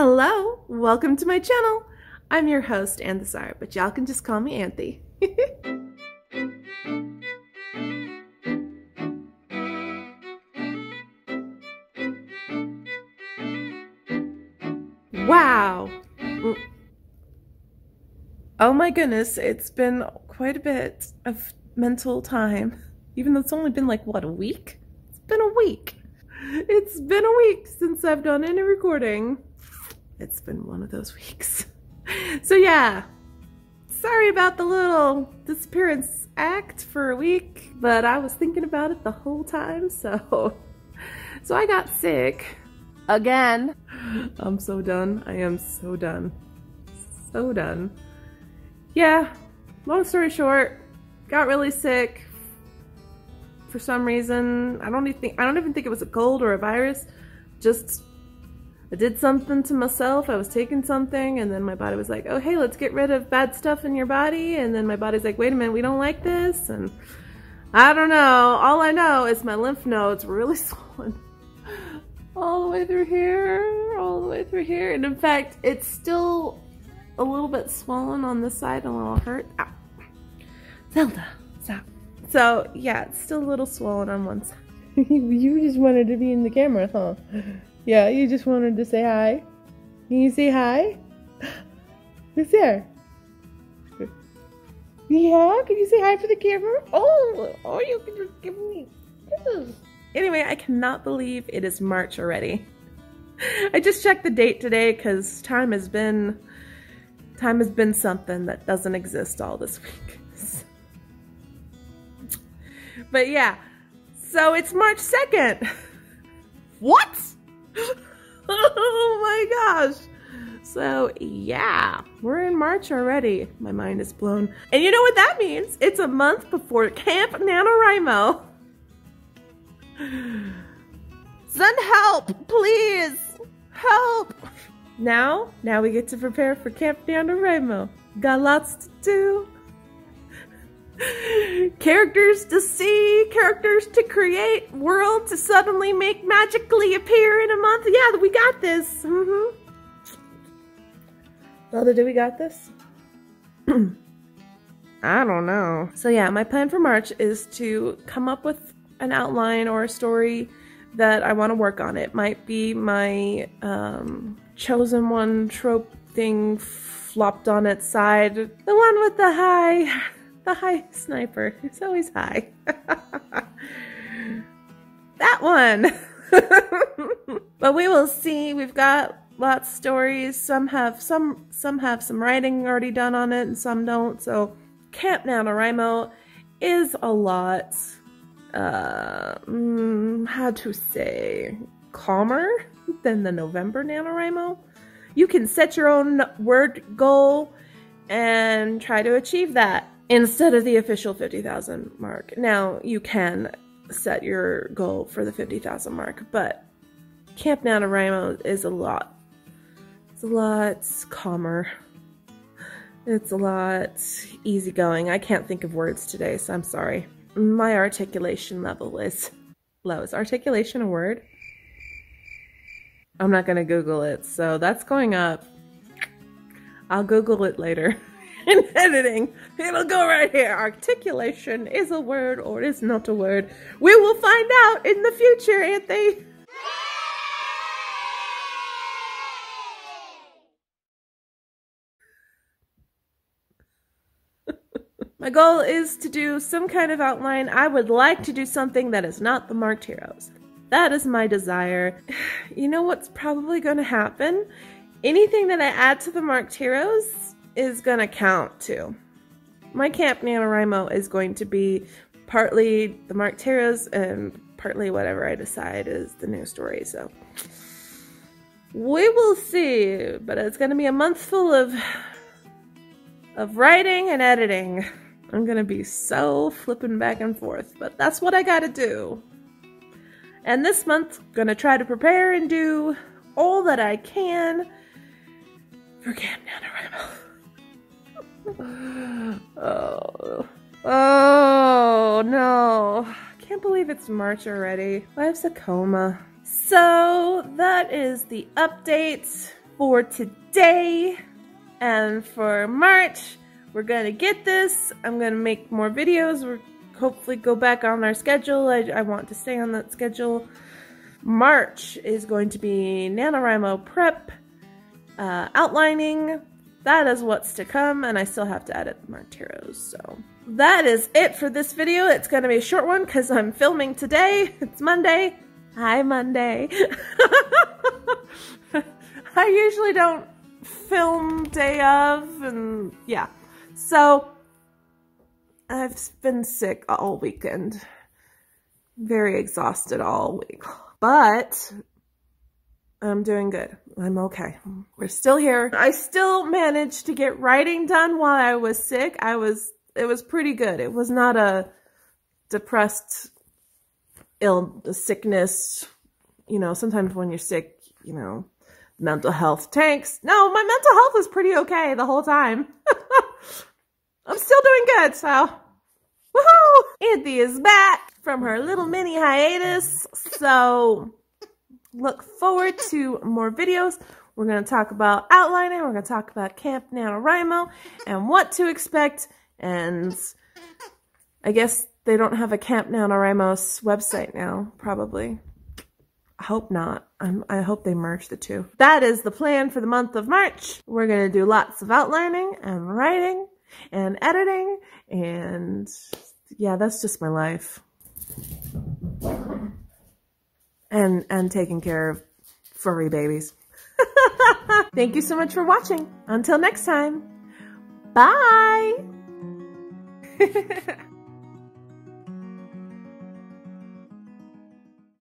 Hello, welcome to my channel. I'm your host, Anthezar, but y'all can just call me Anthy. wow. Oh my goodness, it's been quite a bit of mental time. Even though it's only been like, what, a week? It's been a week. It's been a week since I've done any recording. It's been one of those weeks. So yeah, sorry about the little disappearance act for a week, but I was thinking about it the whole time, so so I got sick again. I'm so done. I am so done. So done. Yeah, long story short, got really sick for some reason. I don't even think I don't even think it was a cold or a virus. Just I did something to myself. I was taking something, and then my body was like, "Oh, hey, let's get rid of bad stuff in your body." And then my body's like, "Wait a minute, we don't like this." And I don't know. All I know is my lymph nodes really swollen, all the way through here, all the way through here. And in fact, it's still a little bit swollen on this side, a little hurt. Ow. Zelda, stop. So yeah, it's still a little swollen on one side. you just wanted to be in the camera, huh? Yeah, you just wanted to say hi. Can you say hi? Who's there? Yeah, can you say hi for the camera? Oh, oh, you can just give me kisses. Anyway, I cannot believe it is March already. I just checked the date today because time has been time has been something that doesn't exist all this week. but yeah, so it's March 2nd. What? So yeah, we're in March already. My mind is blown. And you know what that means? It's a month before Camp NaNoWriMo. Send help, please. Help. Now, now we get to prepare for Camp NaNoWriMo. Got lots to do characters to see, characters to create, world to suddenly make magically appear in a month. Yeah, we got this. Mm-hmm. Zelda, do we got this? I don't know. So yeah, my plan for March is to come up with an outline or a story that I want to work on. It might be my um, chosen one trope thing flopped on its side. The one with the high the high sniper. It's always high. that one. but we will see. We've got lots of stories. Some have some some have some writing already done on it, and some don't. So Camp NaNoWriMo is a lot. Uh, mm, how to say calmer than the November NaNoWriMo. You can set your own word goal and try to achieve that instead of the official 50,000 mark. Now, you can set your goal for the 50,000 mark, but Camp NaNoWriMo is a lot. It's a lot calmer. It's a lot easygoing. I can't think of words today, so I'm sorry. My articulation level is low. Is articulation a word? I'm not going to Google it, so that's going up. I'll Google it later. in editing. It'll go right here. Articulation is a word or is not a word. We will find out in the future, Anthony. My goal is to do some kind of outline. I would like to do something that is not the marked heroes. That is my desire. You know what's probably going to happen? Anything that I add to the marked heroes is going to count too. My Camp NaNoWriMo is going to be partly the marked Heroes and partly whatever I decide is the new story. So we will see, but it's going to be a month full of of writing and editing. I'm to be so flipping back and forth, but that's what I got to do. And this month, to try to prepare and do all that I can for Camp oh. Oh, no. I can't believe it's March already. I have Sakoma. So, that is the update for today. And for March, we're to get this. I'm to make more videos. We're hopefully go back on our schedule. I, I want to stay on that schedule. March is going to be NaNoWriMo prep, uh, outlining. That is what's to come, and I still have to edit the Marked Heroes, so that is it for this video. It's going to be a short one because I'm filming today. It's Monday. Hi, Monday. I usually don't film day of, and yeah. So, I've been sick all weekend. Very exhausted all week. But, I'm doing good. I'm okay. We're still here. I still managed to get writing done while I was sick. I was it was pretty good. It was not a depressed ill sickness. You know, sometimes when you're sick, you know, mental health tanks. No, my mental health was pretty okay the whole time. Still doing good, so woohoo! Anthy is back from her little mini hiatus, so look forward to more videos. We're going to talk about outlining, we're going to talk about Camp NaNoWriMo, and what to expect and I guess they don't have a Camp NaNoWriMo's website now, probably. I hope not. I'm, I hope they merge the two. That is the plan for the month of March. We're going to do lots of outlining and writing and editing and yeah, that's just my life. And, and taking care of furry babies. Thank you so much for watching. Until next time, bye.